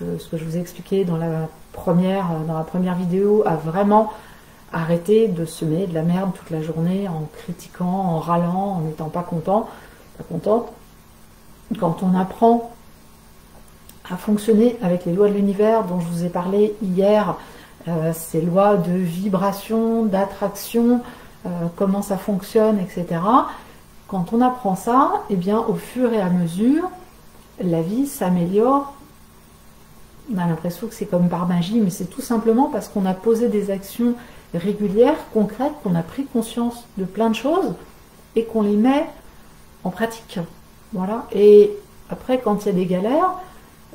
ce que je vous ai expliqué dans la première, dans la première vidéo, à vraiment arrêter de semer de la merde toute la journée en critiquant, en râlant, en n'étant pas content, pas contente. Quand on apprend à fonctionner avec les lois de l'univers dont je vous ai parlé hier, euh, ces lois de vibration, d'attraction, euh, comment ça fonctionne, etc. Quand on apprend ça, eh bien, au fur et à mesure, la vie s'améliore. On a l'impression que c'est comme par magie, mais c'est tout simplement parce qu'on a posé des actions régulières, concrètes, qu'on a pris conscience de plein de choses et qu'on les met en pratique. Voilà. Et après, quand il y a des galères,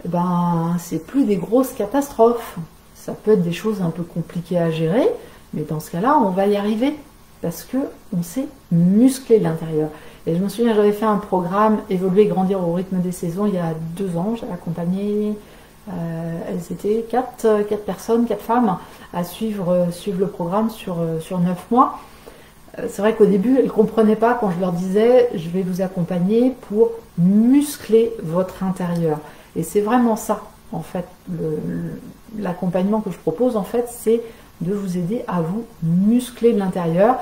ben, c'est plus des grosses catastrophes. Ça peut être des choses un peu compliquées à gérer, mais dans ce cas-là, on va y arriver parce que on s'est musclé l'intérieur. Et je me souviens, j'avais fait un programme Évoluer, grandir au rythme des saisons il y a deux ans. J'avais accompagné, elles étaient quatre, personnes, quatre femmes à suivre, suivre le programme sur, sur neuf mois. Euh, c'est vrai qu'au début, elles ne comprenaient pas quand je leur disais je vais vous accompagner pour muscler votre intérieur. Et c'est vraiment ça, en fait, l'accompagnement que je propose, en fait, c'est de vous aider à vous muscler de l'intérieur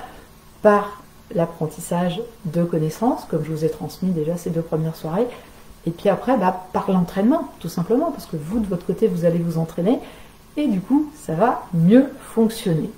par l'apprentissage de connaissances, comme je vous ai transmis déjà ces deux premières soirées, et puis après, bah, par l'entraînement, tout simplement, parce que vous, de votre côté, vous allez vous entraîner, et du coup, ça va mieux fonctionner.